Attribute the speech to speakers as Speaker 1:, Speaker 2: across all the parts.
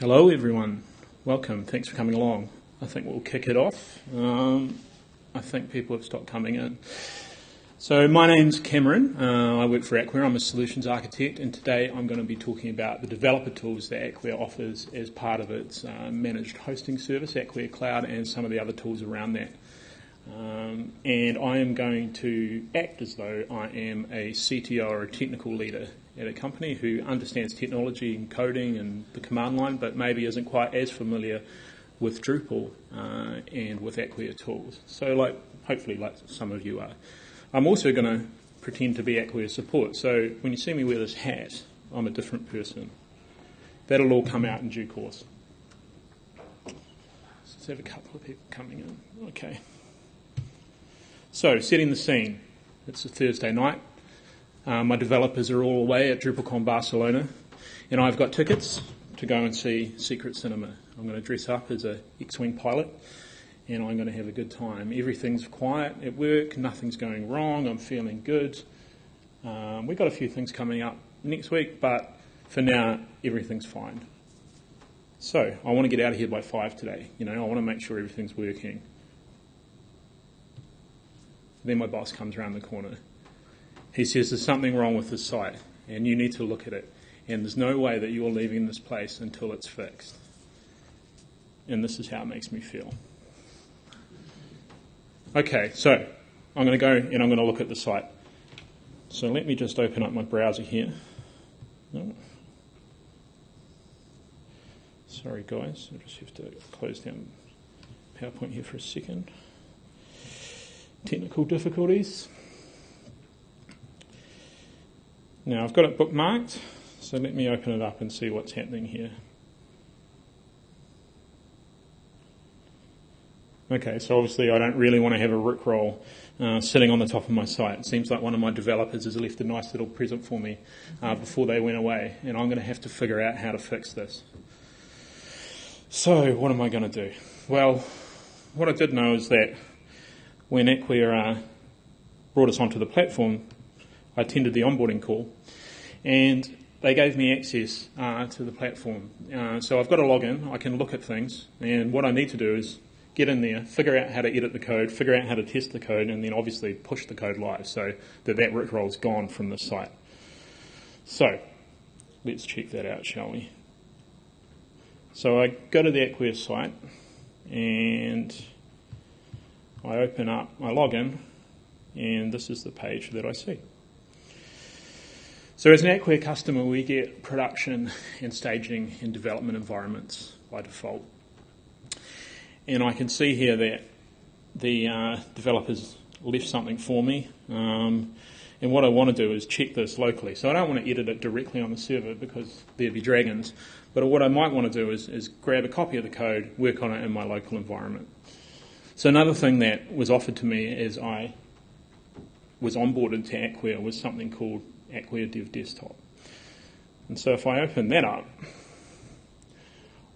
Speaker 1: Hello, everyone. Welcome. Thanks for coming along. I think we'll kick it off. Um, I think people have stopped coming in. So, my name's Cameron. Uh, I work for Acquia. I'm a solutions architect, and today I'm going to be talking about the developer tools that Acquia offers as part of its uh, managed hosting service, Acquia Cloud, and some of the other tools around that. Um, and I am going to act as though I am a CTO or a technical leader at a company who understands technology and coding and the command line, but maybe isn't quite as familiar with Drupal uh, and with Acquia tools. So, like, hopefully, like some of you are. I'm also going to pretend to be Acquia support. So, when you see me wear this hat, I'm a different person. That'll all come out in due course. Let's have a couple of people coming in. Okay. So, setting the scene. It's a Thursday night. Uh, my developers are all away at DrupalCon Barcelona, and I've got tickets to go and see Secret Cinema. I'm going to dress up as a X-wing pilot, and I'm going to have a good time. Everything's quiet at work, nothing's going wrong. I'm feeling good. Um, we've got a few things coming up next week, but for now, everything's fine. So I want to get out of here by five today. You know, I want to make sure everything's working. Then my boss comes around the corner he says there's something wrong with the site and you need to look at it. And there's no way that you're leaving this place until it's fixed. And this is how it makes me feel. Okay, so I'm going to go and I'm going to look at the site. So let me just open up my browser here. Oh. Sorry, guys, I just have to close down PowerPoint here for a second. Technical difficulties. Now I've got it bookmarked, so let me open it up and see what's happening here. Okay, so obviously I don't really want to have a Rickroll uh, sitting on the top of my site. It seems like one of my developers has left a nice little present for me uh, before they went away, and I'm going to have to figure out how to fix this. So, what am I going to do? Well, what I did know is that when Acquia uh, brought us onto the platform, I attended the onboarding call, and they gave me access uh, to the platform. Uh, so I've got a login, I can look at things, and what I need to do is get in there, figure out how to edit the code, figure out how to test the code, and then obviously push the code live so that that rickroll is gone from the site. So let's check that out, shall we? So I go to the Acquia site and I open up my login, and this is the page that I see. So as an Acquia customer, we get production and staging and development environments by default. And I can see here that the uh, developers left something for me. Um, and what I want to do is check this locally. So I don't want to edit it directly on the server because there'd be dragons. But what I might want to do is, is grab a copy of the code, work on it in my local environment. So another thing that was offered to me as I was onboarded to Acquia was something called Acquia Dev Desktop. And so if I open that up,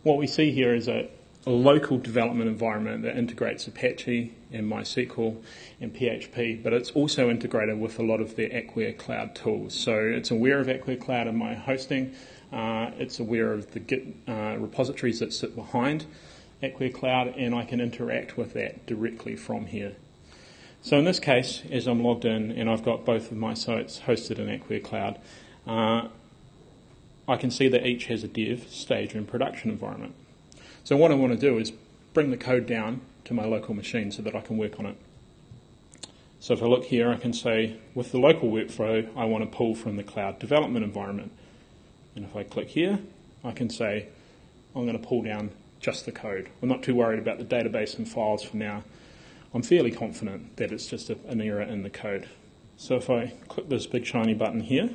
Speaker 1: what we see here is a, a local development environment that integrates Apache and MySQL and PHP, but it's also integrated with a lot of the Acquia Cloud tools. So it's aware of Acquia Cloud in my hosting. Uh, it's aware of the Git uh, repositories that sit behind Acquia Cloud, and I can interact with that directly from here. So in this case, as I'm logged in and I've got both of my sites hosted in Acquia Cloud, uh, I can see that each has a dev, stage, and production environment. So what I want to do is bring the code down to my local machine so that I can work on it. So if I look here, I can say, with the local workflow, I want to pull from the cloud development environment. And if I click here, I can say, I'm going to pull down just the code. I'm not too worried about the database and files for now. I'm fairly confident that it's just a, an error in the code. So if I click this big shiny button here,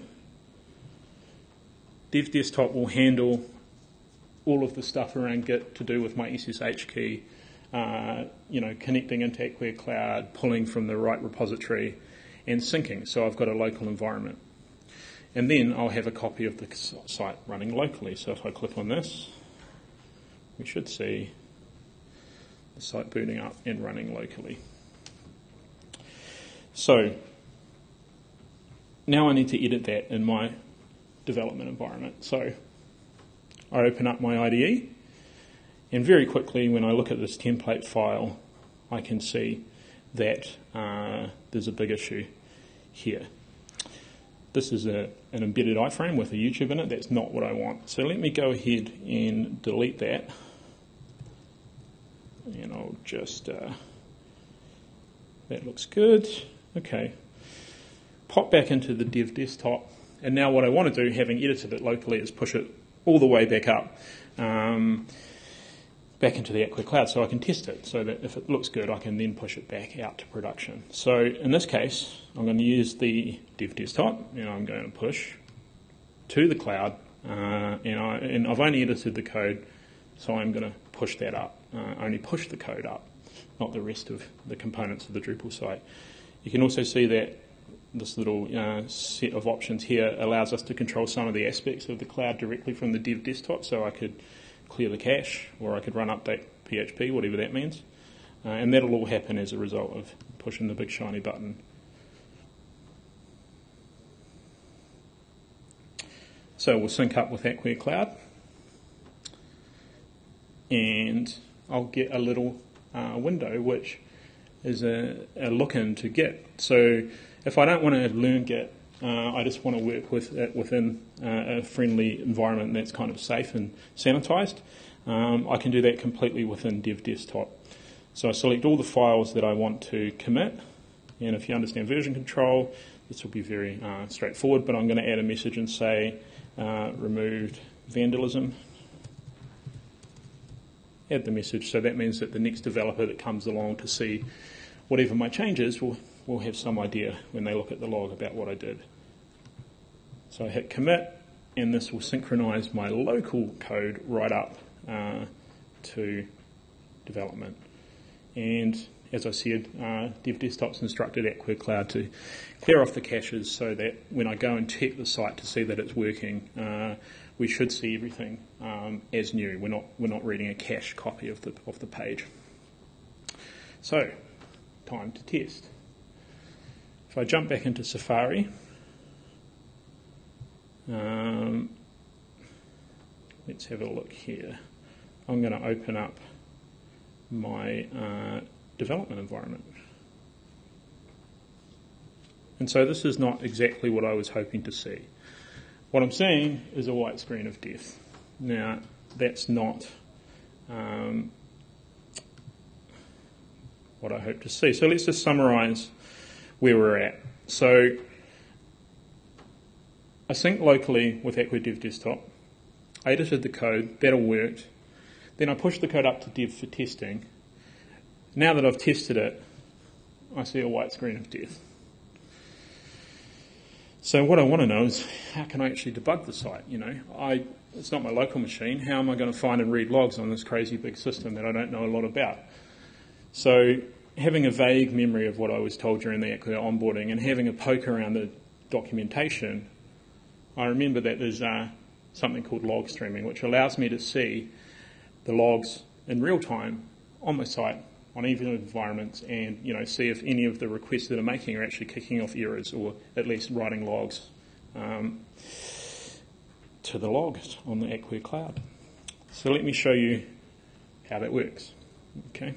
Speaker 1: Dev Desktop will handle all of the stuff around Git to do with my SSH key, uh, you know, connecting into Acquia Cloud, pulling from the right repository, and syncing. So I've got a local environment. And then I'll have a copy of the site running locally. So if I click on this, we should see the site booting up and running locally. So now I need to edit that in my development environment. So I open up my IDE, and very quickly when I look at this template file, I can see that uh, there's a big issue here. This is a, an embedded iframe with a YouTube in it. That's not what I want. So let me go ahead and delete that. And I'll just, uh, that looks good. Okay. Pop back into the dev desktop. And now what I want to do, having edited it locally, is push it all the way back up. Um, back into the Acquia Cloud so I can test it so that if it looks good, I can then push it back out to production. So in this case, I'm going to use the dev desktop and I'm going to push to the cloud uh, and, I, and I've only edited the code so I'm going to push that up, uh, only push the code up, not the rest of the components of the Drupal site. You can also see that this little uh, set of options here allows us to control some of the aspects of the cloud directly from the dev desktop so I could clear the cache, or I could run update PHP, whatever that means. Uh, and that'll all happen as a result of pushing the big shiny button. So we'll sync up with Acquia Cloud. And I'll get a little uh, window which is a, a look into Git. So if I don't want to learn Git, uh, I just want to work with it within uh, a friendly environment that's kind of safe and sanitized. Um, I can do that completely within Dev Desktop. So I select all the files that I want to commit, and if you understand version control, this will be very uh, straightforward, but I'm going to add a message and say uh, removed vandalism. Add the message, so that means that the next developer that comes along to see whatever my change is will, will have some idea when they look at the log about what I did. So I hit commit, and this will synchronize my local code right up uh, to development. And as I said, uh, Dev Desktop's instructed Acquia Cloud to clear off the caches so that when I go and check the site to see that it's working, uh, we should see everything um, as new. We're not we're not reading a cache copy of the of the page. So, time to test. If I jump back into Safari, um, let's have a look here. I'm going to open up my uh, development environment. And so this is not exactly what I was hoping to see. What I'm seeing is a white screen of death. Now, that's not um, what I hope to see. So let's just summarize where we're at. So I synced locally with Acquia Dev Desktop. I edited the code, that all worked. Then I pushed the code up to dev for testing. Now that I've tested it, I see a white screen of death. So what I want to know is how can I actually debug the site? You know, I it's not my local machine. How am I going to find and read logs on this crazy big system that I don't know a lot about? So having a vague memory of what I was told during the onboarding and having a poke around the documentation I remember that there's uh, something called log streaming, which allows me to see the logs in real time on my site, on even environments, and you know see if any of the requests that I'm making are actually kicking off errors, or at least writing logs um, to the logs on the Acquia Cloud. So let me show you how that works. Okay.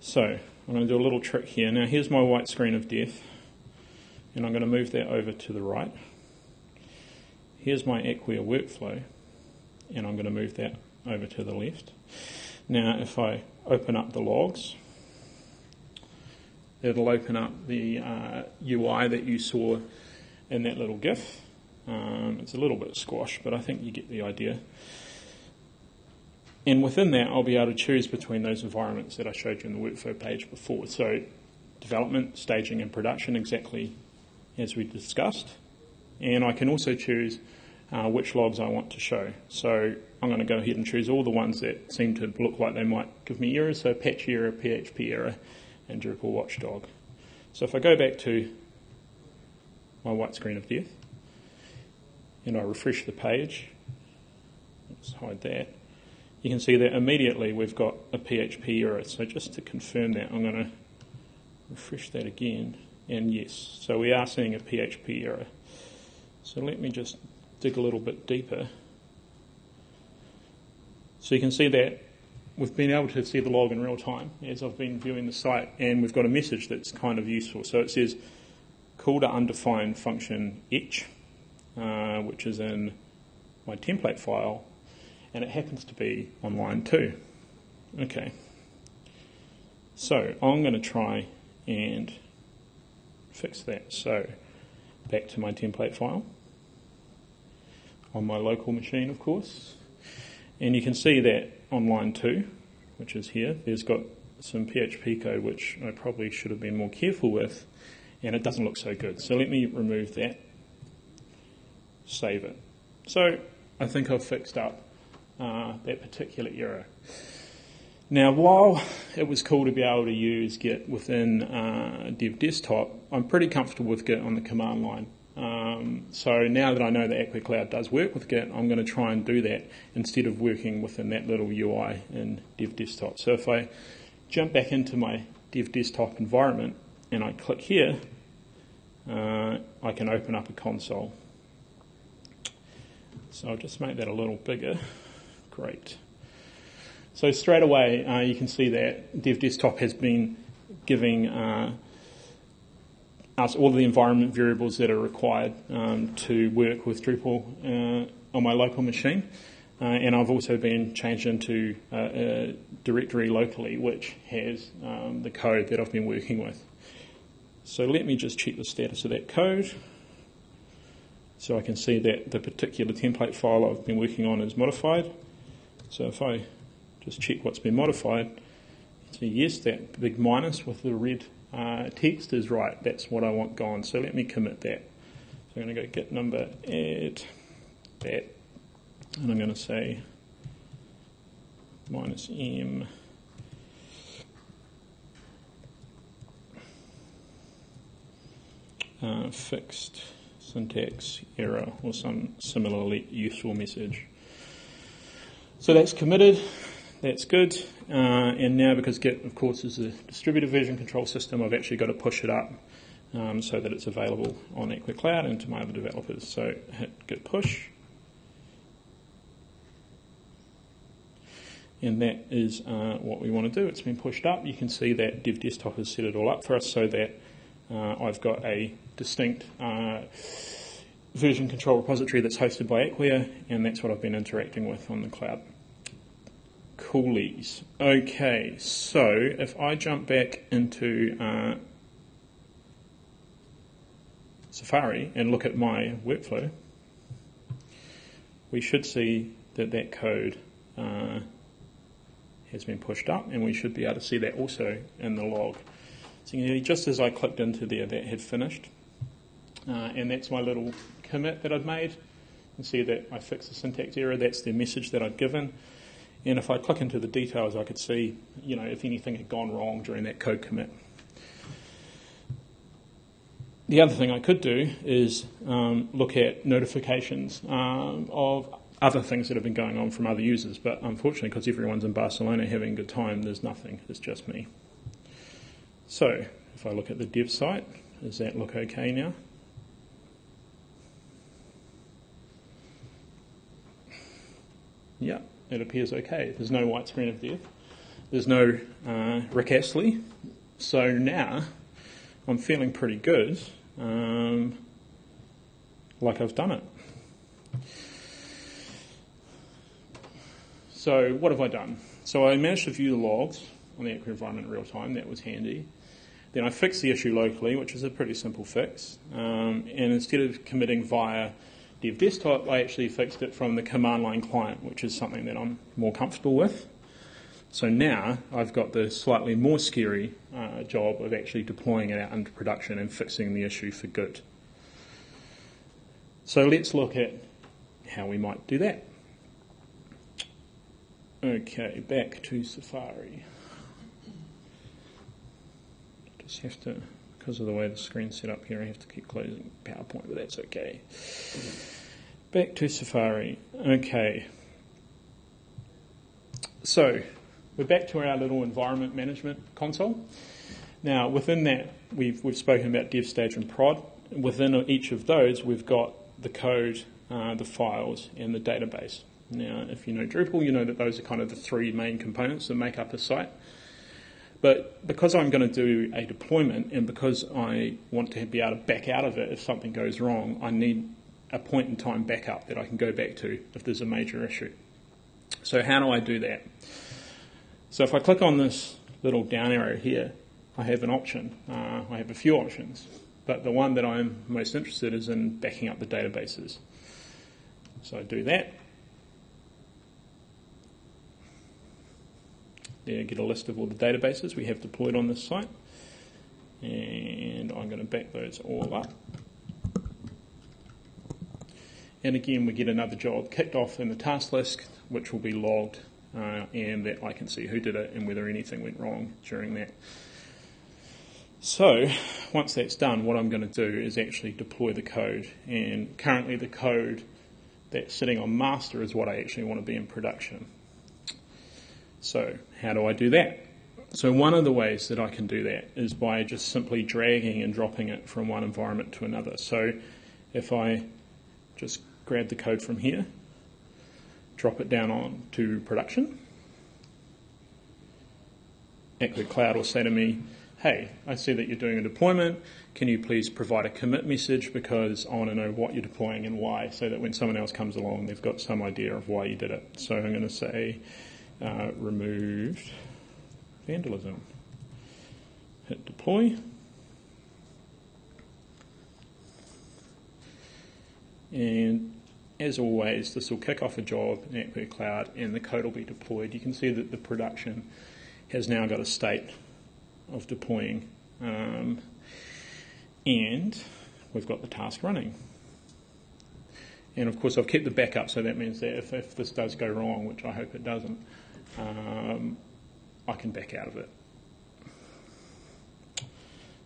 Speaker 1: So I'm going to do a little trick here. Now here's my white screen of death and I'm going to move that over to the right. Here's my Acquia workflow, and I'm going to move that over to the left. Now, if I open up the logs, it'll open up the uh, UI that you saw in that little GIF. Um, it's a little bit squash, but I think you get the idea. And within that, I'll be able to choose between those environments that I showed you in the workflow page before. So development, staging, and production, exactly as we discussed. And I can also choose uh, which logs I want to show. So I'm going to go ahead and choose all the ones that seem to look like they might give me errors. So Apache error, PHP error, and Drupal watchdog. So if I go back to my white screen of death and I refresh the page, let's hide that, you can see that immediately we've got a PHP error. So just to confirm that, I'm going to refresh that again and yes. So we are seeing a PHP error. So let me just dig a little bit deeper. So you can see that we've been able to see the log in real time as I've been viewing the site, and we've got a message that's kind of useful. So it says call to undefined function etch, uh, which is in my template file, and it happens to be on line two. Okay. So I'm going to try and fix that. So back to my template file on my local machine, of course. And you can see that on line two, which is here, there's got some PHP code which I probably should have been more careful with, and it doesn't look so good. So let me remove that, save it. So I think I've fixed up uh, that particular error. Now, while it was cool to be able to use Git within uh, Dev Desktop, I'm pretty comfortable with Git on the command line. Um, so now that I know that Acquia Cloud does work with Git, I'm going to try and do that instead of working within that little UI in Dev Desktop. So if I jump back into my Dev Desktop environment and I click here, uh, I can open up a console. So I'll just make that a little bigger. Great. So straight away, uh, you can see that Dev Desktop has been giving uh, us all the environment variables that are required um, to work with Drupal uh, on my local machine. Uh, and I've also been changed into uh, a directory locally, which has um, the code that I've been working with. So let me just check the status of that code. So I can see that the particular template file I've been working on is modified. So if I just check what's been modified. So yes, that big minus with the red uh, text is right. That's what I want gone. So let me commit that. So I'm going to go git number add that, and I'm going to say minus m uh, fixed syntax error or some similarly useful message. So that's committed. That's good. Uh, and now because Git, of course, is a distributed version control system, I've actually got to push it up um, so that it's available on Acquia Cloud and to my other developers. So hit Git push. And that is uh, what we want to do. It's been pushed up. You can see that Dev Desktop has set it all up for us so that uh, I've got a distinct uh, version control repository that's hosted by Acquia, and that's what I've been interacting with on the cloud coolies. Okay, so if I jump back into uh, Safari and look at my workflow, we should see that that code uh, has been pushed up, and we should be able to see that also in the log. So you know, just as I clicked into there, that had finished, uh, and that's my little commit that I've made. You can see that I fixed the syntax error. That's the message that I'd given. And if I click into the details, I could see, you know, if anything had gone wrong during that code commit. The other thing I could do is um, look at notifications um, of other things that have been going on from other users, but unfortunately, because everyone's in Barcelona having a good time, there's nothing. It's just me. So, if I look at the dev site, does that look okay now? Yeah it appears okay. There's no white screen of death. There's no uh, Rick Astley. So now I'm feeling pretty good, um, like I've done it. So what have I done? So I managed to view the logs on the Acquia environment in real time. That was handy. Then I fixed the issue locally, which is a pretty simple fix. Um, and instead of committing via Dev Desktop, I actually fixed it from the command line client, which is something that I'm more comfortable with. So now I've got the slightly more scary uh, job of actually deploying it out into production and fixing the issue for good. So let's look at how we might do that. Okay, back to Safari. Just have to because of the way the screen's set up here, I have to keep closing PowerPoint, but that's okay. Back to Safari. Okay. So, we're back to our little environment management console. Now, within that, we've, we've spoken about dev stage and prod. Within each of those, we've got the code uh, the files, and the database. Now, if you know Drupal, you know that those are kind of the three main components that make up a site. But because I'm going to do a deployment and because I want to be able to back out of it if something goes wrong, I need a point in time backup that I can go back to if there's a major issue. So, how do I do that? So, if I click on this little down arrow here, I have an option. Uh, I have a few options, but the one that I'm most interested in is in backing up the databases. So, I do that. There, get a list of all the databases we have deployed on this site. And I'm going to back those all up. And again, we get another job kicked off in the task list, which will be logged, uh, and that I can see who did it and whether anything went wrong during that. So, once that's done, what I'm going to do is actually deploy the code. And currently, the code that's sitting on master is what I actually want to be in production. So, how do I do that? So, one of the ways that I can do that is by just simply dragging and dropping it from one environment to another. So, if I just grab the code from here, drop it down on to production, Acquia Cloud will say to me, hey, I see that you're doing a deployment. Can you please provide a commit message because I want to know what you're deploying and why so that when someone else comes along, they've got some idea of why you did it. So I'm going to say, uh, removed vandalism. Hit deploy. And as always, this will kick off a job in Acquia Cloud and the code will be deployed. You can see that the production has now got a state of deploying. Um, and we've got the task running. And of course, I've kept the backup, so that means that if, if this does go wrong, which I hope it doesn't, um, I can back out of it.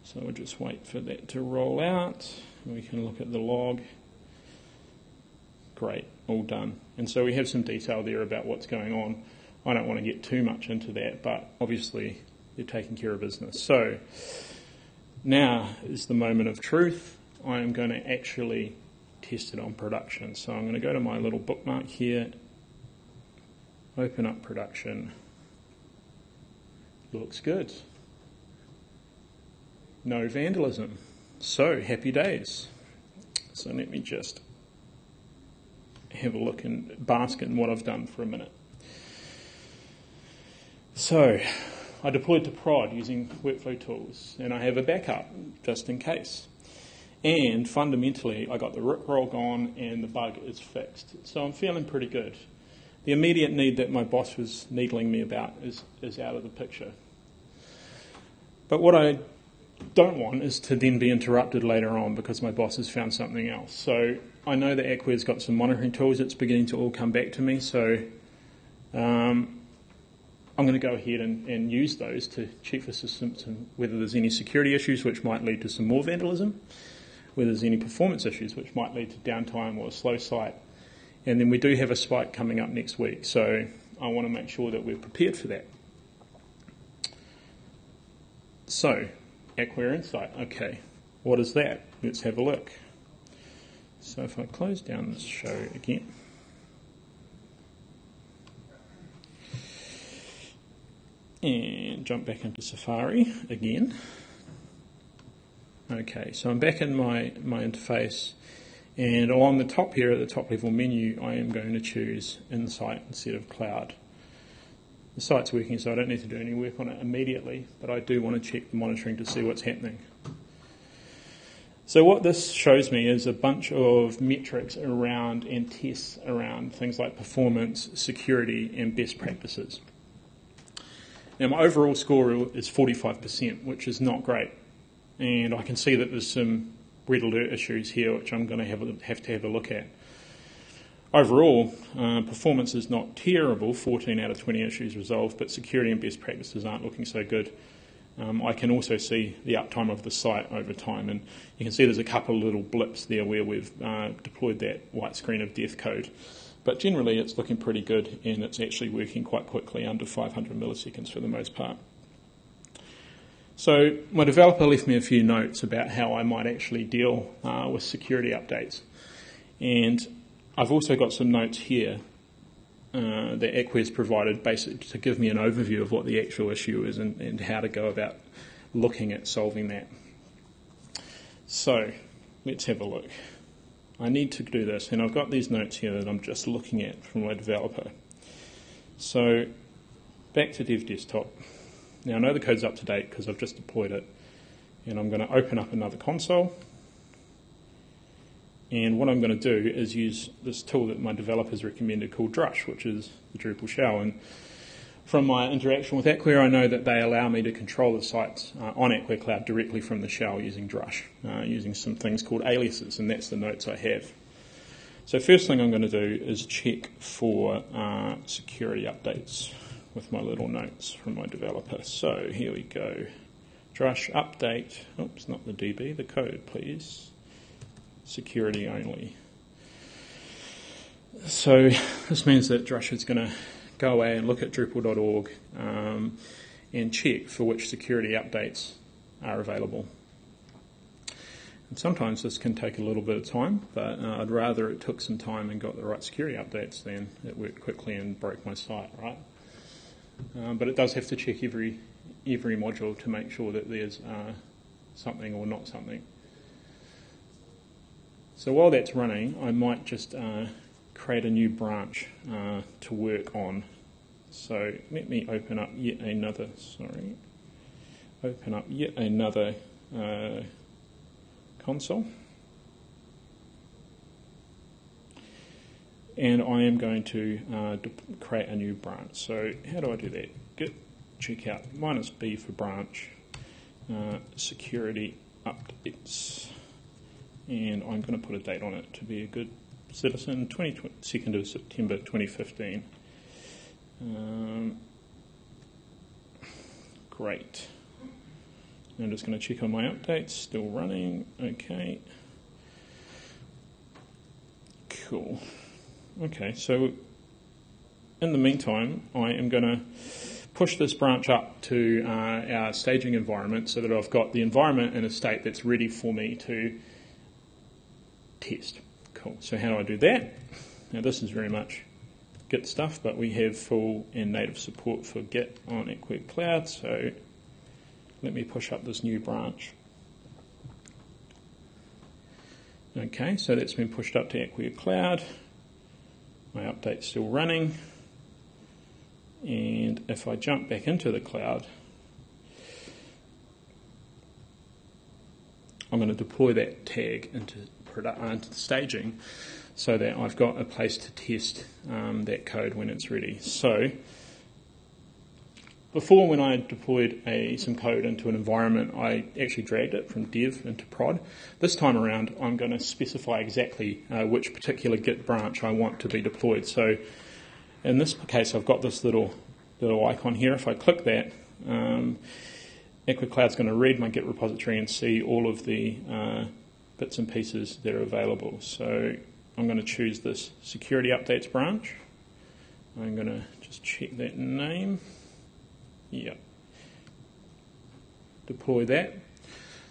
Speaker 1: So we'll just wait for that to roll out. We can look at the log. Great, all done. And so we have some detail there about what's going on. I don't want to get too much into that, but obviously they're taking care of business. So now is the moment of truth. I am going to actually test it on production. So I'm going to go to my little bookmark here, open up production. Looks good. No vandalism. So happy days. So let me just have a look and bask in what I've done for a minute. So I deployed to prod using workflow tools and I have a backup just in case. And fundamentally, I got the rickroll gone and the bug is fixed. So I'm feeling pretty good. The immediate need that my boss was needling me about is, is out of the picture. But what I don't want is to then be interrupted later on because my boss has found something else. So I know that Acquia's got some monitoring tools It's beginning to all come back to me. So um, I'm going to go ahead and, and, use those to check for systems and whether there's any security issues which might lead to some more vandalism, whether there's any performance issues which might lead to downtime or a slow site. And then we do have a spike coming up next week. So I want to make sure that we're prepared for that. So, Acquia Insight. Okay, what is that? Let's have a look. So if I close down this show again. And jump back into Safari again. Okay, so I'm back in my, my interface and along the top here at the top level menu I am going to choose Insight instead of Cloud. The site's working, so I don't need to do any work on it immediately, but I do want to check the monitoring to see what's happening. So what this shows me is a bunch of metrics around and tests around things like performance, security, and best practices. Now my overall score is 45%, which is not great. And I can see that there's some red alert issues here, which I'm going to have, have to have a look at. Overall, uh, performance is not terrible, 14 out of 20 issues resolved, but security and best practices aren't looking so good. Um, I can also see the uptime of the site over time, and you can see there's a couple of little blips there where we've uh, deployed that white screen of death code. But generally, it's looking pretty good, and it's actually working quite quickly, under 500 milliseconds for the most part. So, my developer left me a few notes about how I might actually deal uh, with security updates. And I've also got some notes here uh, that Acquia provided basically to give me an overview of what the actual issue is and, and how to go about looking at solving that. So let's have a look. I need to do this, and I've got these notes here that I'm just looking at from my developer. So back to Dev Desktop. Now I know the code's up to date because I've just deployed it, and I'm going to open up another console. And what I'm going to do is use this tool that my developers recommended called Drush, which is the Drupal shell. And from my interaction with Acquia, I know that they allow me to control the sites uh, on Acquia Cloud directly from the shell using Drush, uh, using some things called aliases, and that's the notes I have. So first thing I'm going to do is check for uh, security updates with my little notes from my developer. So here we go. Drush update, oops, not the DB, the code, please. Security only. So this means that Drush is going to go away and look at Drupal.org um, and check for which security updates are available. And sometimes this can take a little bit of time, but uh, I'd rather it took some time and got the right security updates than it worked quickly and broke my site, right? Um, but it does have to check every every module to make sure that there's uh, something or not something. So while that's running, I might just uh, create a new branch uh, to work on. So let me open up yet another, sorry, open up yet another uh, console. And I am going to uh, create a new branch. So how do I do that? Git checkout minus B for branch, uh, security updates. And I'm going to put a date on it to be a good Citizen, 22nd of September 2015. Um, great. I'm just going to check on my updates, still running, okay. Cool. Okay, so in the meantime, I am going to push this branch up to uh, our staging environment so that I've got the environment in a state that's ready for me to test. Cool. So how do I do that? Now this is very much Git stuff, but we have full and native support for Git on Acquia Cloud. So let me push up this new branch. Okay, so that's been pushed up to Acquia Cloud. My update's still running. And if I jump back into the cloud, I'm going to deploy that tag into produ- uh, staging so that I've got a place to test um, that code when it's ready. So before when I deployed a, some code into an environment, I actually dragged it from dev into prod. This time around, I'm going to specify exactly uh, which particular Git branch I want to be deployed. So in this case, I've got this little little icon here. If I click that, um, Cloud's going to read my Git repository and see all of the uh, bits and pieces that are available. So I'm going to choose this security updates branch. I'm going to just check that name. Yep. Deploy that.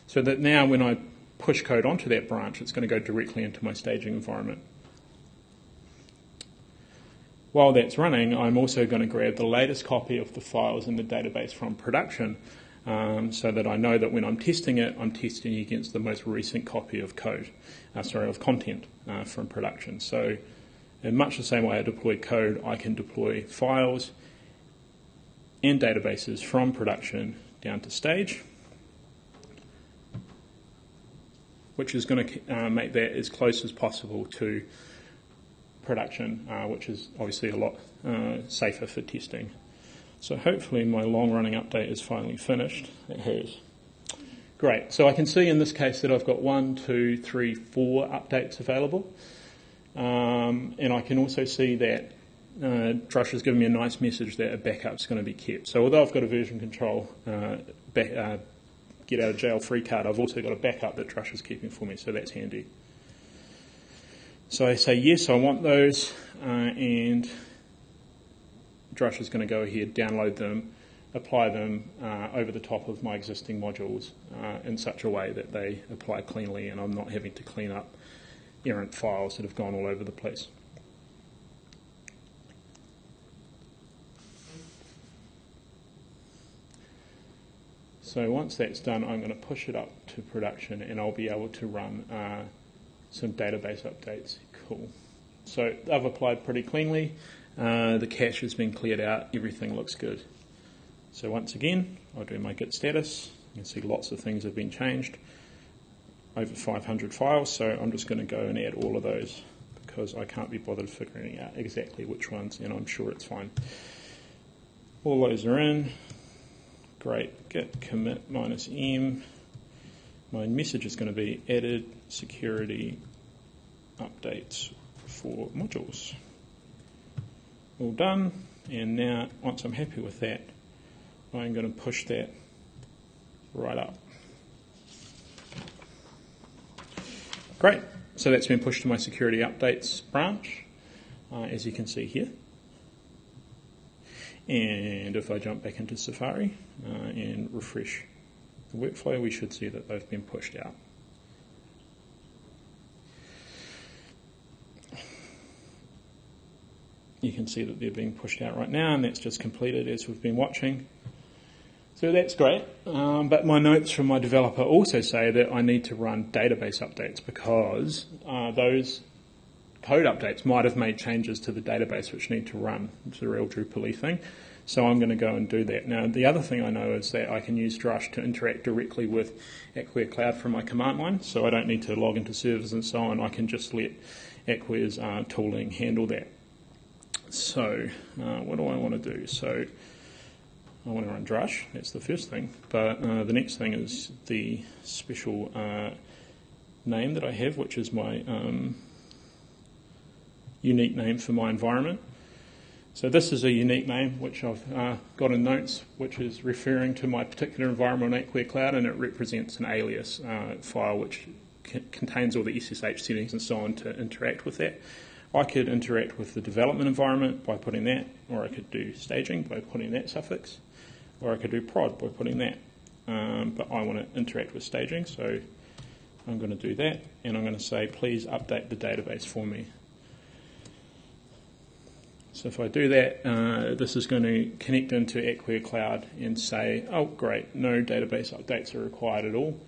Speaker 1: So that now when I push code onto that branch, it's going to go directly into my staging environment. While that's running, I'm also going to grab the latest copy of the files in the database from production um, so that I know that when I'm testing it, I'm testing against the most recent copy of code, uh, sorry, of content uh, from production. So, in much the same way I deploy code, I can deploy files and databases from production down to stage, which is going to uh, make that as close as possible to production, uh, which is obviously a lot uh, safer for testing. So hopefully my long running update is finally finished. It has. Great. So I can see in this case that I've got one, two, three, four updates available. Um, and I can also see that uh, Drush has given me a nice message that a backup's going to be kept. So although I've got a version control uh, back, uh, get out of jail free card, I've also got a backup that Drush is keeping for me, so that's handy. So I say yes, I want those, uh, and Drush is going to go ahead, download them, apply them uh, over the top of my existing modules uh, in such a way that they apply cleanly and I'm not having to clean up errant files that have gone all over the place. So once that's done, I'm going to push it up to production and I'll be able to run uh, some database updates. Cool. So I've applied pretty cleanly. Uh, the cache has been cleared out. Everything looks good. So once again, I'll do my git status. You can see lots of things have been changed. Over 500 files, so I'm just going to go and add all of those because I can't be bothered figuring out exactly which ones, and I'm sure it's fine. All those are in. Great. Git commit minus m. My message is going to be added security updates for modules. All done. And now, once I'm happy with that, I'm going to push that right up. Great. So that's been pushed to my security updates branch, uh, as you can see here. And if I jump back into Safari uh, and refresh the workflow, we should see that they've been pushed out. You can see that they're being pushed out right now, and that's just completed as we've been watching. So that's great, um, but my notes from my developer also say that I need to run database updates because uh, those code updates might have made changes to the database which need to run. It's a real Drupal thing. So I'm going to go and do that. Now, the other thing I know is that I can use Drush to interact directly with Acquia Cloud from my command line, so I don't need to log into servers and so on. I can just let Acquia's uh, tooling handle that. So, uh, what do I want to do? So, I want to run Drush, that's the first thing. But uh, the next thing is the special uh, name that I have, which is my um, unique name for my environment. So this is a unique name which I've uh, got in notes, which is referring to my particular environment on Acquia Cloud, and it represents an alias uh, file which c- contains all the SSH settings and so on to interact with that. I could interact with the development environment by putting that, or I could do staging by putting that suffix or I could do prod by putting that. Um, but I want to interact with staging, so I'm going to do that, and I'm going to say, please update the database for me. So if I do that, uh, this is going to connect into Acquia Cloud and say, oh, great, no database updates are required at all.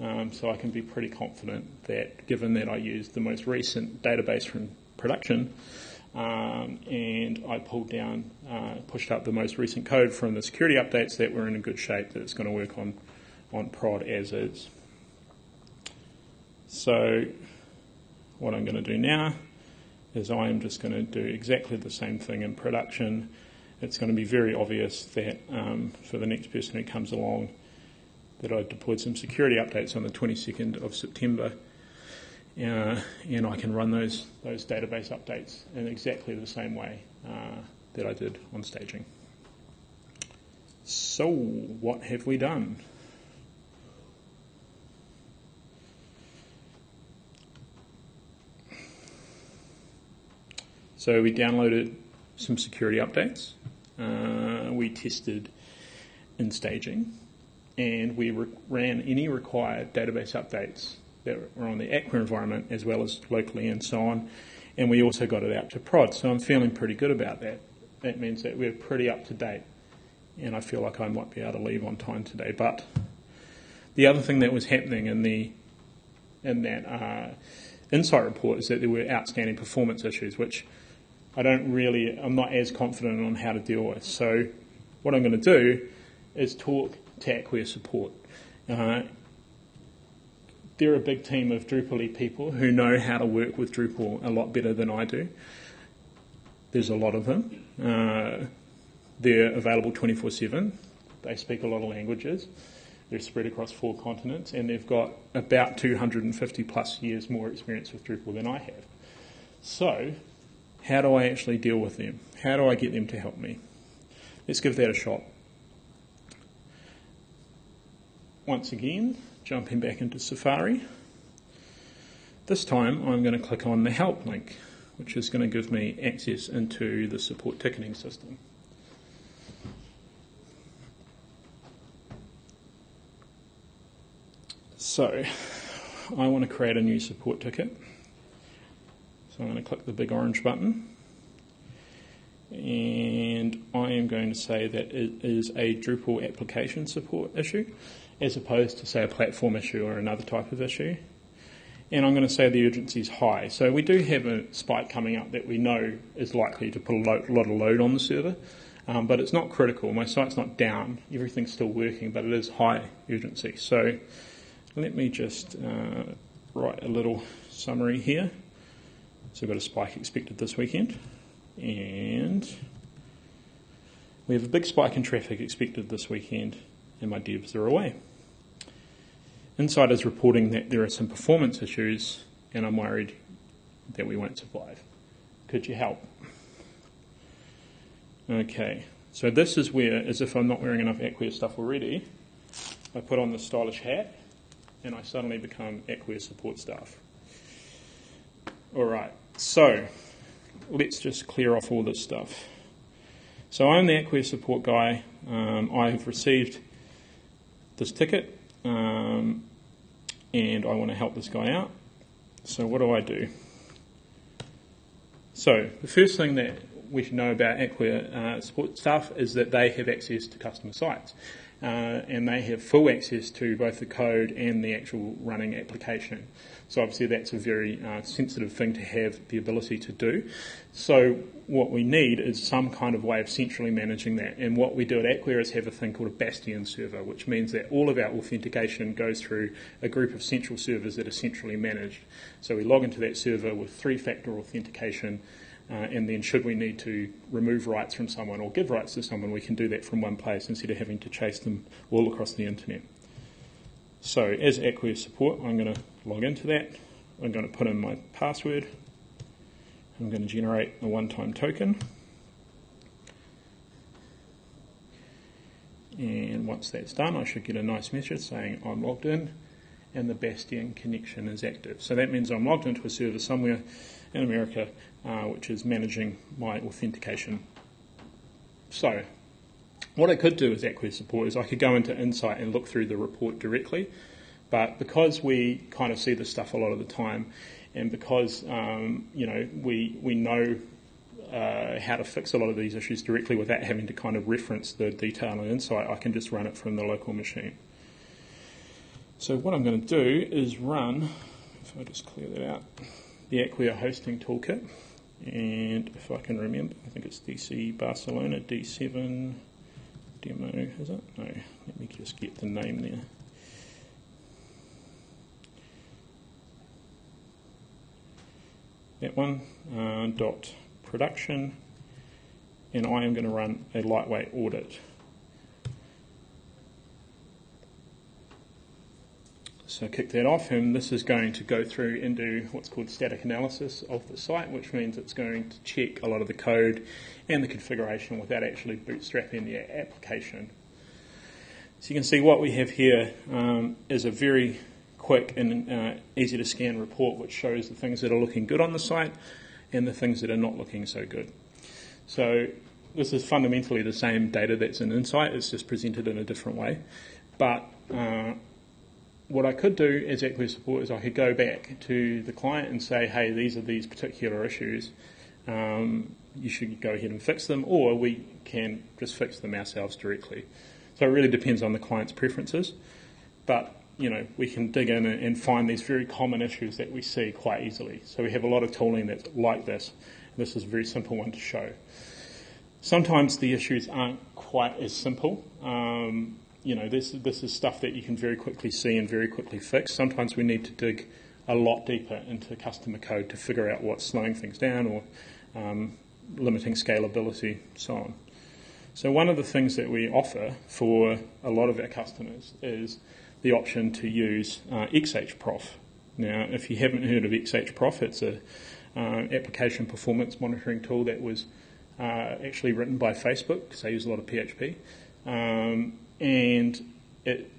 Speaker 1: Um, so I can be pretty confident that given that I used the most recent database from production, um, and I pulled down, uh, pushed up the most recent code from the security updates that were in a good shape that it's going to work on, on prod as is. So what I'm going to do now is I am just going to do exactly the same thing in production. It's going to be very obvious that um, for the next person who comes along that I deployed some security updates on the 22nd of September uh, and I can run those, those database updates in exactly the same way uh, that I did on staging. So, what have we done? So, we downloaded some security updates, uh, we tested in staging, and we re- ran any required database updates that were on the Acquia environment as well as locally and so on. And we also got it out to prod. So I'm feeling pretty good about that. That means that we're pretty up to date. And I feel like I might be able to leave on time today. But the other thing that was happening in the in that uh, insight report is that there were outstanding performance issues, which I don't really, I'm not as confident on how to deal with. So what I'm going to do is talk to Acquia support. Uh, they're a big team of Drupal people who know how to work with Drupal a lot better than I do. There's a lot of them. Uh, they're available 24 7. They speak a lot of languages. They're spread across four continents, and they've got about 250 plus years more experience with Drupal than I have. So, how do I actually deal with them? How do I get them to help me? Let's give that a shot. Once again, jumping back into Safari. This time I'm going to click on the help link, which is going to give me access into the support ticketing system. So I want to create a new support ticket. So I'm going to click the big orange button. and I am going to say that it is a Drupal application support issue as opposed to, say, a platform issue or another type of issue. And I'm going to say the urgency is high. So we do have a spike coming up that we know is likely to put a lot of load on the server, um, but it's not critical. My site's not down. Everything's still working, but it is high urgency. So let me just uh, write a little summary here. So we've got a spike expected this weekend, and we have a big spike in traffic expected this weekend, and my devs are away. Insight's reporting that there are some performance issues, and I'm worried that we won't survive. Could you help? Okay, so this is where, as if I'm not wearing enough Acquia stuff already, I put on the stylish hat and I suddenly become Acquia support staff. All right, so let's just clear off all this stuff. So I'm the Acquia support guy. Um, I have received this ticket um, and I want to help this guy out. So what do I do? So the first thing that we should know about Acquia uh, support staff is that they have access to customer sites. Uh, and they have full access to both the code and the actual running application. So obviously that's a very uh, sensitive thing to have the ability to do. So what we need is some kind of way of centrally managing that. And what we do at Acquia is have a thing called a Bastion server, which means that all of our authentication goes through a group of central servers that are centrally managed. So we log into that server with three-factor authentication uh, and then, should we need to remove rights from someone or give rights to someone, we can do that from one place instead of having to chase them all across the internet. So, as Acquia support, I'm going to log into that. I'm going to put in my password. I'm going to generate a one time token. And once that's done, I should get a nice message saying I'm logged in and the Bastion connection is active. So that means I'm logged into a server somewhere in America uh, which is managing my authentication. So, what I could do as Acquia support is I could go into Insight and look through the report directly, but because we kind of see this stuff a lot of the time, and because um, you know we we know uh, how to fix a lot of these issues directly without having to kind of reference the detail and insight, I can just run it from the local machine. So what I'm going to do is run, if I just clear that out, the Acquia hosting toolkit. And if I can remember, I think it's DC Barcelona D7 demo, is it? No, let me just get the name there. That one, uh, dot production, and I am going to run a lightweight audit. So kick that off, and this is going to go through and do what's called static analysis of the site, which means it's going to check a lot of the code and the configuration without actually bootstrapping the application. So you can see what we have here um, is a very quick and uh, easy to scan report which shows the things that are looking good on the site and the things that are not looking so good. So this is fundamentally the same data that's in Insight, it's just presented in a different way. But uh, what I could do as Acquia support is I could go back to the client and say, hey, these are these particular issues. Um, you should go ahead and fix them, or we can just fix them ourselves directly. So it really depends on the client's preferences. But you know, we can dig in and find these very common issues that we see quite easily. So we have a lot of tooling that's like this. This is a very simple one to show. Sometimes the issues aren't quite as simple. Um, you know, this, this is stuff that you can very quickly see and very quickly fix. Sometimes we need to dig a lot deeper into customer code to figure out what's slowing things down or um, limiting scalability, so on. So one of the things that we offer for a lot of our customers is the option to use uh, XHProf. Now, if you haven't heard of XHProf, it's a uh, application performance monitoring tool that was uh, actually written by Facebook because they use a lot of PHP. Um, and it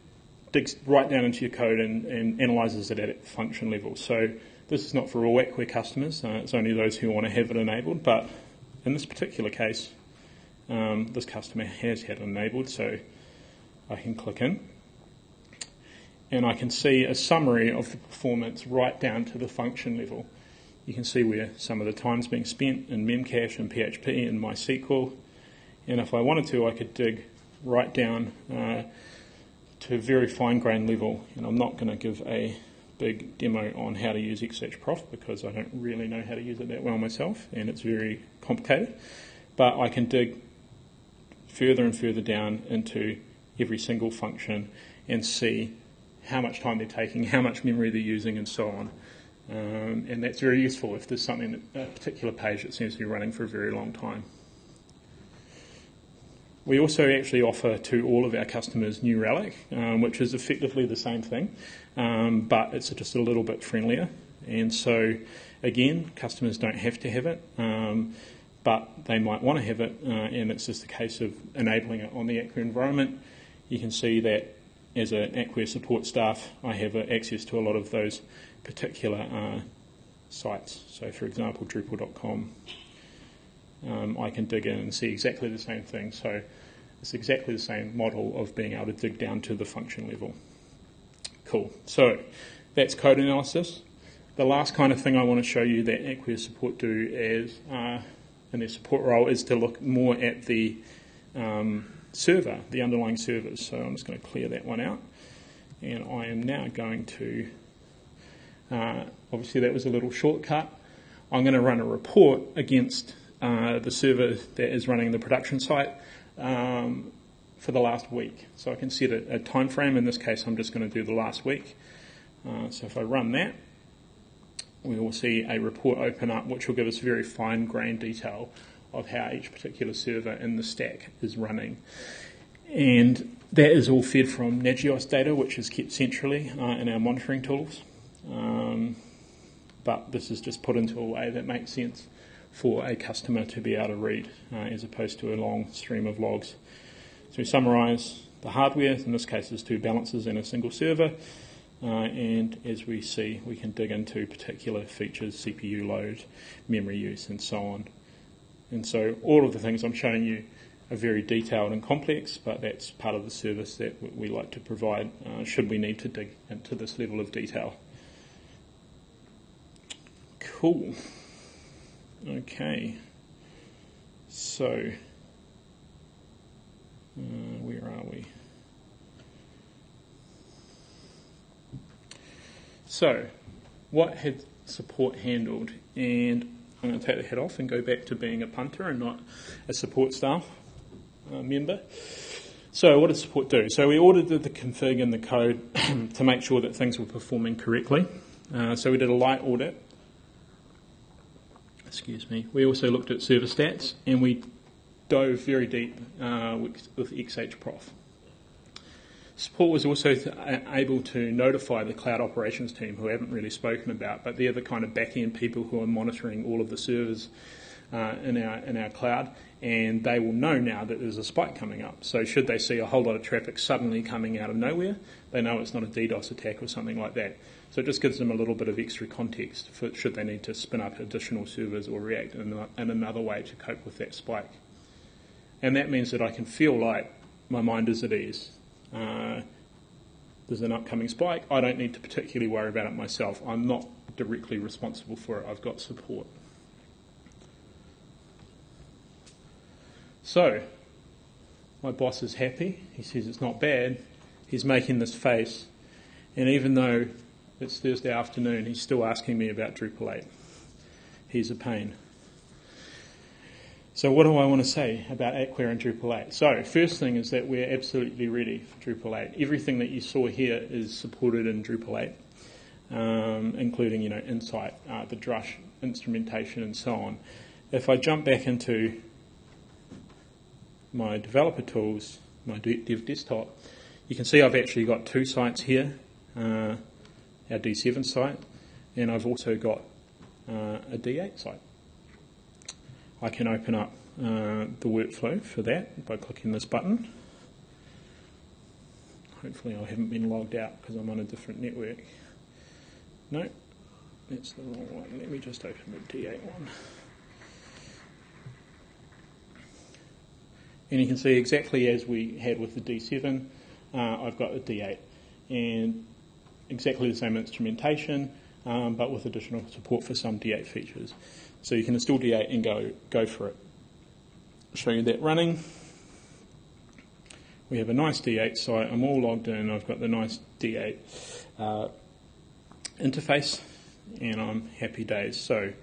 Speaker 1: digs right down into your code and, and analyzes it at function level. So this is not for all Acquia customers, uh, it's only those who want to have it enabled, but in this particular case, um, this customer has had it enabled, so I can click in and I can see a summary of the performance right down to the function level. You can see where some of the time's being spent in Memcache and PHP and MySQL. And if I wanted to, I could dig right down uh, to very fine grain level. And I'm not going to give a big demo on how to use XHProf because I don't really know how to use it that well myself and it's very complicated. But I can dig further and further down into every single function and see how much time they're taking, how much memory they're using, and so on. Um, and that's very useful if there's something, a particular page that seems to be running for a very long time. We also actually offer to all of our customers New Relic, um, which is effectively the same thing, um, but it's just a little bit friendlier. And so, again, customers don't have to have it, um, but they might want to have it, uh, and it's just a case of enabling it on the Acquia environment. You can see that as an Acquia support staff, I have access to a lot of those particular uh, sites. So, for example, Drupal.com um, I can dig in and see exactly the same thing. So it's exactly the same model of being able to dig down to the function level. Cool. So that's code analysis. The last kind of thing I want to show you that Acquia support do as uh, in their support role is to look more at the um, server, the underlying servers. So I'm just going to clear that one out. And I am now going to, uh, obviously that was a little shortcut. I'm going to run a report against uh, the server that is running the production site um, for the last week. So I can set a, a, time frame. In this case, I'm just going to do the last week. Uh, so if I run that, we will see a report open up which will give us very fine grained detail of how each particular server in the stack is running. And that is all fed from Nagios data, which is kept centrally uh, in our monitoring tools. Um, but this is just put into a way that makes sense for a customer to be able to read uh, as opposed to a long stream of logs. So we summarise the hardware, in this case there's two balancers and a single server, uh, and as we see we can dig into particular features, CPU load, memory use and so on. And so all of the things I'm showing you are very detailed and complex, but that's part of the service that we like to provide uh, should we need to dig into this level of detail. Cool. Okay. So, uh, where are we? So, what had support handled? And I'm going to take the head off and go back to being a punter and not a support staff uh, member. So, what did support do? So, we audited the config and the code to make sure that things were performing correctly. Uh, so, we did a light audit excuse me. We also looked at server stats and we dove very deep uh, with, with XHProf. Support was also able to notify the cloud operations team, who I haven't really spoken about, but they're the kind of back end people who are monitoring all of the servers uh, in our in our cloud, and they will know now that there's a spike coming up. So should they see a whole lot of traffic suddenly coming out of nowhere, they know it's not a DDoS attack or something like that. So it just gives them a little bit of extra context for should they need to spin up additional servers or react in, in another way to cope with that spike. And that means that I can feel like my mind is at ease. Uh, there's an upcoming spike. I don't need to particularly worry about it myself. I'm not directly responsible for it. I've got support. So, my boss is happy. He says it's not bad. He's making this face. And even though it's Thursday afternoon. He's still asking me about Drupal 8. He's a pain. So, what do I want to say about Acquia and Drupal 8? So, first thing is that we're absolutely ready for Drupal 8. Everything that you saw here is supported in Drupal 8, um, including, you know, Insight, uh, the Drush instrumentation, and so on. If I jump back into my developer tools, my dev desktop, you can see I've actually got two sites here. Uh, our D7 site, and I've also got uh, a D8 site. I can open up uh, the workflow for that by clicking this button. Hopefully I haven't been logged out because I'm on a different network. No, that's the wrong one. Let me just open the D8 one. And you can see exactly as we had with the D7, uh, I've got a D8. And exactly the same instrumentation. um, but with additional support for some D8 features. So you can install D8 and go, go for it. show you that running. We have a nice D8 site. I'm all logged in. I've got the nice D8 uh, interface, and I'm happy days. So,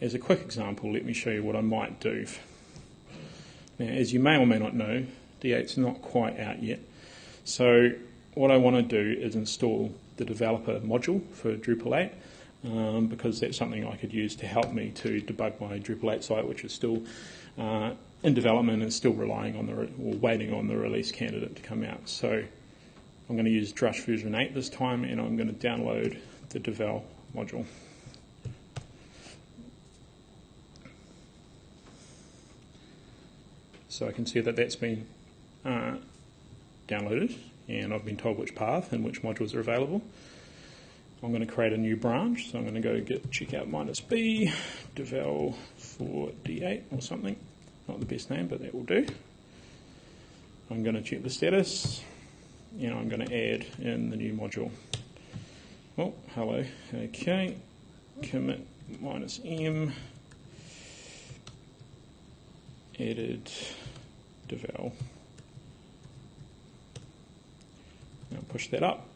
Speaker 1: as a quick example, let me show you what I might do. Now, as you may or may not know, D8's not quite out yet. So, what I want to do is install the developer module for Drupal 8 um, because that's something I could use to help me to debug my Drupal 8 site, which is still uh, in development and still relying on the re- or waiting on the release candidate to come out. So I'm going to use Drush version 8 this time, and I'm going to download the Devel module. So I can see that that's been uh, downloaded, and I've been told which path and which modules are available. I'm going to create a new branch, so I'm going to go get checkout minus b, devel for d8 or something. Not the best name, but that will do. I'm going to check the status, and I'm going to add in the new module. Oh, hello. Okay. Commit minus m. Added devel. Now push that up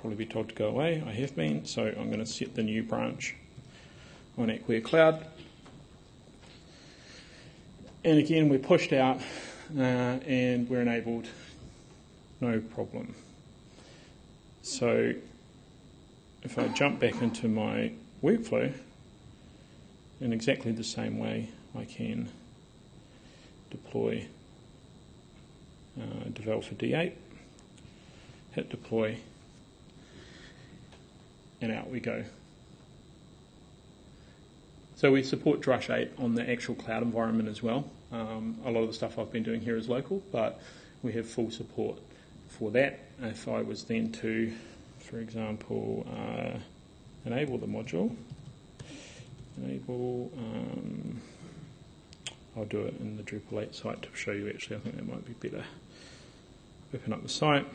Speaker 1: probably be told to go away. I have been, so I'm going to set the new branch on Acquia Cloud. And again, we're pushed out uh, and we're enabled, no problem. So if I jump back into my workflow, in exactly the same way, I can deploy uh, Devel for D8, hit deploy, and out we go. So we support Drush 8 on the actual cloud environment as well. Um, a lot of the stuff I've been doing here is local, but we have full support for that. If I was then to, for example, uh, enable the module, enable, um, I'll do it in the Drupal 8 site to show you actually, I think that might be better. Open up the site,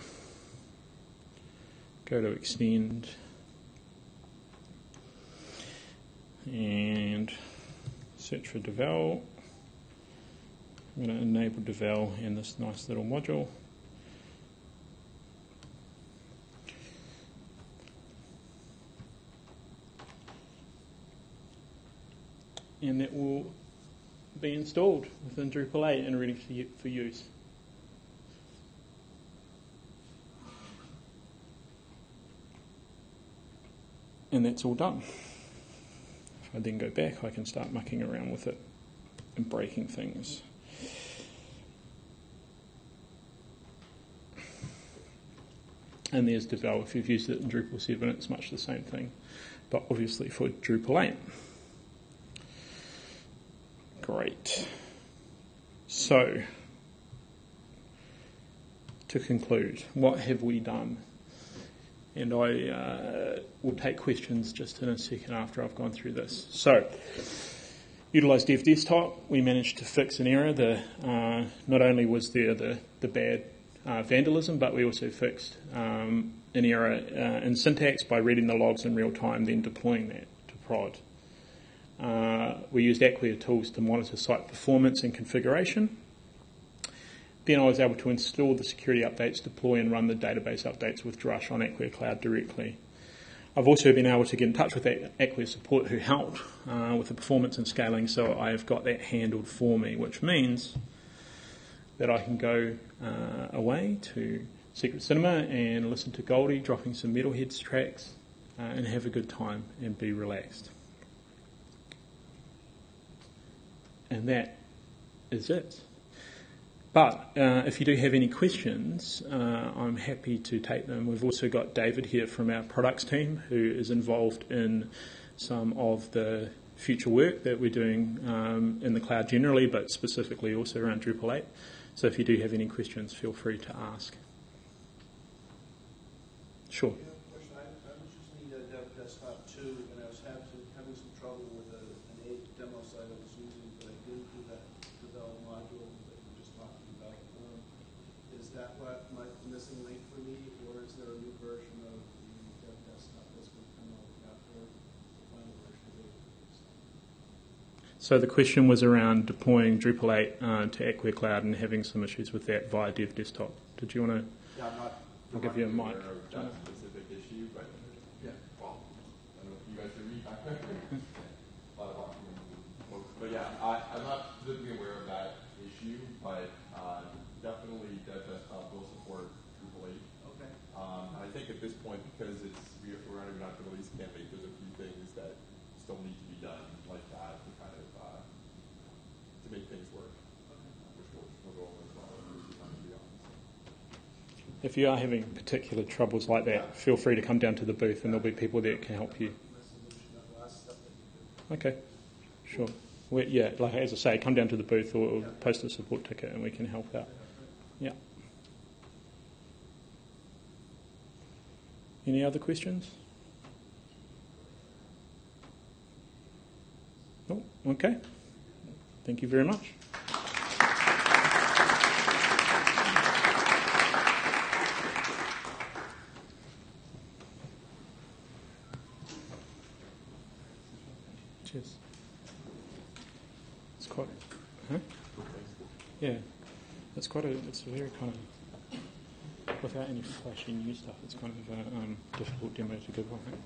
Speaker 1: go to extend, and search for Devel. I'm going to enable Devel in this nice little module. And it will be installed within Drupal 8 and ready for use. And that's all done. If I then go back, I can start mucking around with it and breaking things. And there's Devel. If you've used it in Drupal 7, it's much the same thing, but obviously for Drupal 8. Great. So, to conclude, what have we done and I uh, will take questions just in a second after I've gone through this. So, utilise Dev Desktop. We managed to fix an error. The, uh, not only was there the, the bad uh, vandalism, but we also fixed um, an error uh, in syntax by reading the logs in real time, then deploying that to prod. Uh, we used Acquia tools to monitor site performance and configuration. Then I was able to install the security updates, deploy and run the database updates with Drush on Acquia Cloud directly. I've also been able to get in touch with Acquia support who helped uh, with the performance and scaling, so I have got that handled for me, which means that I can go uh, away to Secret Cinema and listen to Goldie dropping some Metalheadz tracks uh, and have a good time and be relaxed. And that is it. But uh, if you do have any questions, uh, I'm happy to take them. We've also got David here from our products team who is involved in some of the future work that we're doing um, in the cloud generally, but specifically also around Drupal 8. So if you do have any questions, feel free to ask. Sure.
Speaker 2: that what might the missing link for me, or is there a new version of the
Speaker 1: So the question was around deploying Drupal 8 uh, to Acquia Cloud and having some issues with that via Dev Desktop. Did you want to?
Speaker 2: Yeah, I'm not.
Speaker 1: I'll give you a mic.
Speaker 2: aware of That specific issue, but yeah, well, I don't know if you guys can read back there. A lot of documents. But yeah, I, I'm not specifically aware of that issue, but uh, definitely Dev Desktop will support Drupal 8.
Speaker 3: Okay.
Speaker 2: Um, and I think at this point, because it's we, we're not even out the release candidate, there's a few things that still need to be done like that to kind of uh, to make things work, which we'll, we'll go over as well. as we come to be honest.
Speaker 1: If you are having particular troubles like that, feel free to come down to the booth and there'll be people there that can help you. Okay, sure. we yeah, like as I say, come down to the booth or, or post a support ticket and we can help out. Yeah. Any other questions? No? Okay. Thank you very much. Cheers. It's quite, huh? Yeah, a. It's a very kind of without any flashy new stuff. It's kind of a um, difficult demo to give. I think.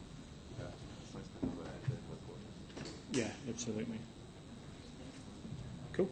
Speaker 1: Yeah, absolutely. Cool.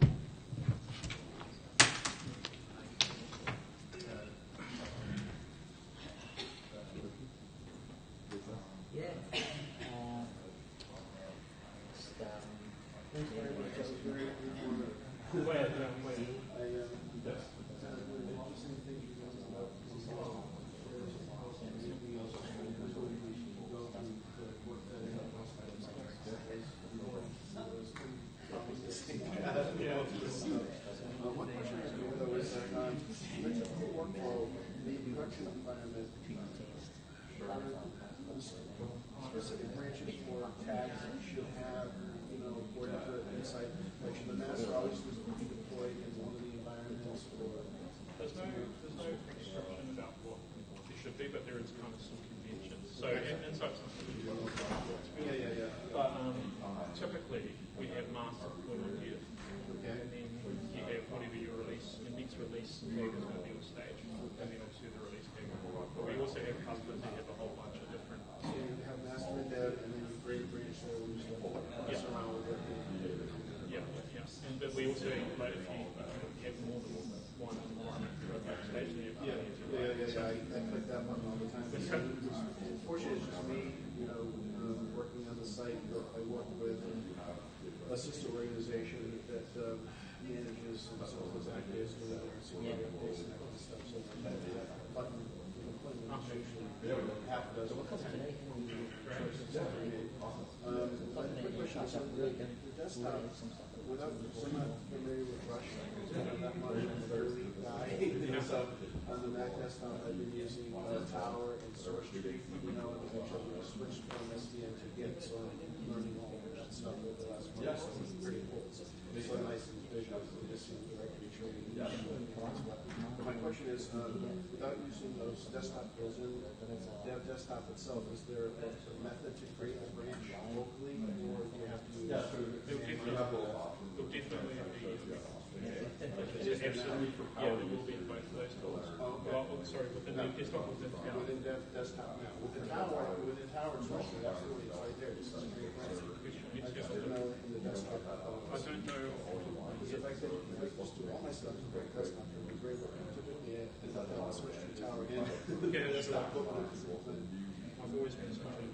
Speaker 3: Specific branches for tags that should have, you know, according to insight, like the master always be deployed in one of the environments or?
Speaker 1: There's no, there's no prescription about what it should be, but there is kind of some conventions. So in, inside something we do
Speaker 3: Yeah, yeah, yeah.
Speaker 1: But um, typically we have master deployment here,
Speaker 3: Okay.
Speaker 1: and then you have whatever your release, your next release tag is going to be on stage, and then obviously the release tag. But we also have customers that have a whole bunch of different.
Speaker 3: So you have master and dev and then you bring branch those, mess around with it.
Speaker 1: Yeah, yeah. And but we also like if you have more than one environment for a stage, then you have
Speaker 3: Yeah, yeah, yeah, yeah, I, I click that button all the time. Unfortunately, it's just me, you know, um, working on the site, but I work with a sister organization that, uh, manages some of those activities, whether it's security updates and that kind of stuff, so that, that button, the appointment, usually half a dozen. Um, but quick question, so the, the desktop, without, I'm not familiar with Drush, not that much, I'm a early guy. So, on the Mac desktop, I've been using, uh, Tower Tree, you know, from SVN to Git, so I'm learning all of that stuff over the last month, so it's pretty cool. So nice and visual, so this directory training. But my question is, um, without using those desktop tools in Dev Desktop itself, is there a a method to create a branch locally, or do you have to? use-
Speaker 1: yeah, be in both of those tools.
Speaker 3: Oh, okay.
Speaker 1: Well, oh, sorry, within the desktop within the
Speaker 3: Within Dev Desktop now, with the tower, with the tower, it's right there, absolutely, it's right there, it's just great branch. I just didn't know in the desktop. uh,
Speaker 1: I don't know.
Speaker 3: Because if I could, if I could just do all my stuff in the desktop, it would be great, but typically, uh, I'll switch to tower again.
Speaker 1: Yeah, that's right.
Speaker 3: Desktop.
Speaker 1: I've always been something.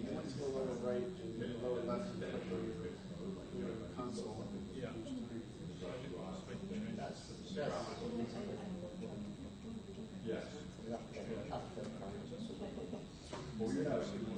Speaker 3: You want to go lower right and lower left and click your, your console.
Speaker 1: Yeah.
Speaker 2: Yes. Well,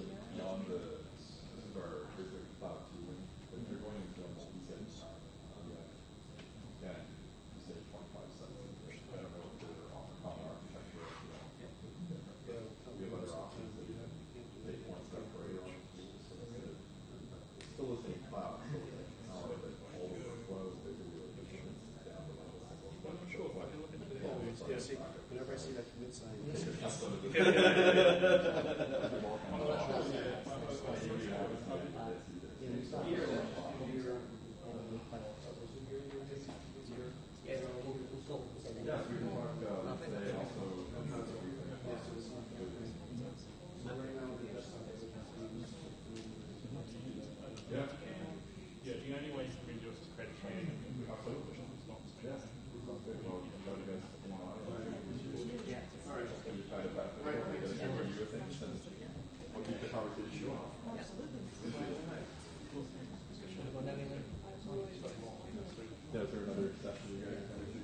Speaker 2: there another exception you guys ever do?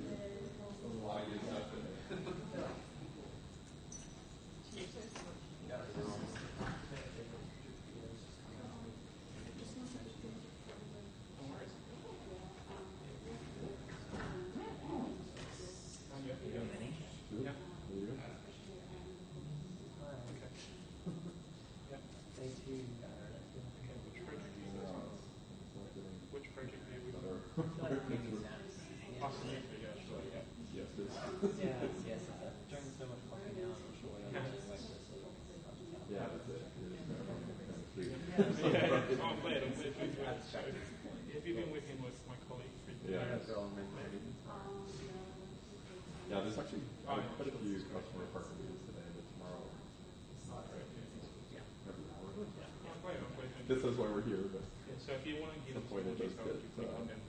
Speaker 2: A lot of
Speaker 1: good
Speaker 4: stuff in.
Speaker 1: Which project do?
Speaker 2: yes,
Speaker 4: yes. So much.
Speaker 2: Yeah.
Speaker 1: Yeah, you
Speaker 2: Yeah, yeah, there's actually oh, quite a few customer partner today, but tomorrow it's not
Speaker 1: right. Yeah. Yeah. Yeah.
Speaker 2: This is why we're here, but.
Speaker 1: Yeah, so if you want to get into the details, you click on.
Speaker 4: Uh,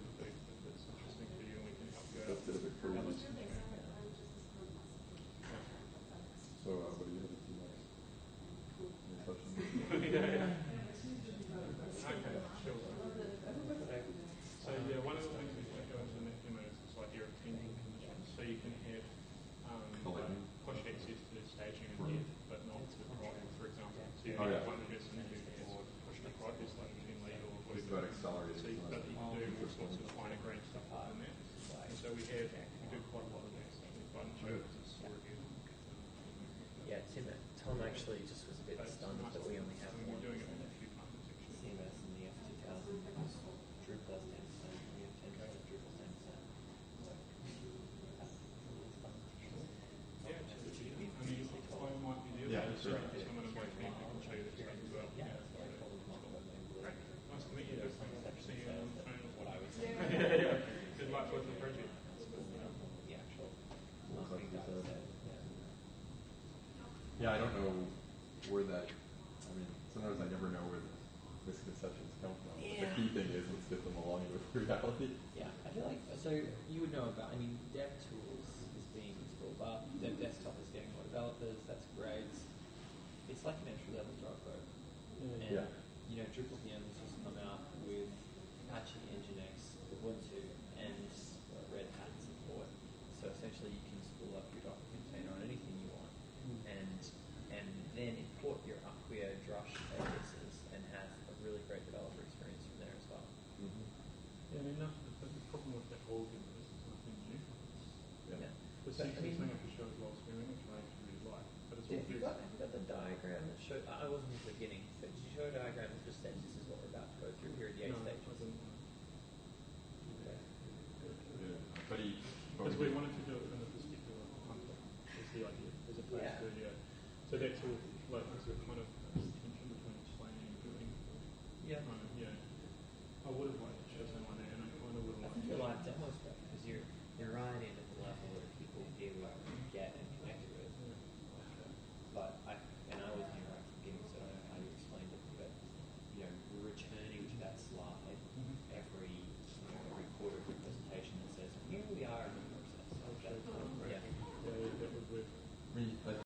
Speaker 4: actually just was a bit stunned that we only have one
Speaker 1: doing it a few.
Speaker 4: CMS and the F2000 Drupal as 10%, and the F10 okay. Drupal 10%.
Speaker 1: Yeah, it's, I mean, why might be the?
Speaker 2: Yeah,
Speaker 4: that's right. Anything
Speaker 1: that shows loss hearing is made to read light, but it's all.
Speaker 4: Have you got, you got the diagram that showed, I wasn't at the beginning, so did you show a diagram that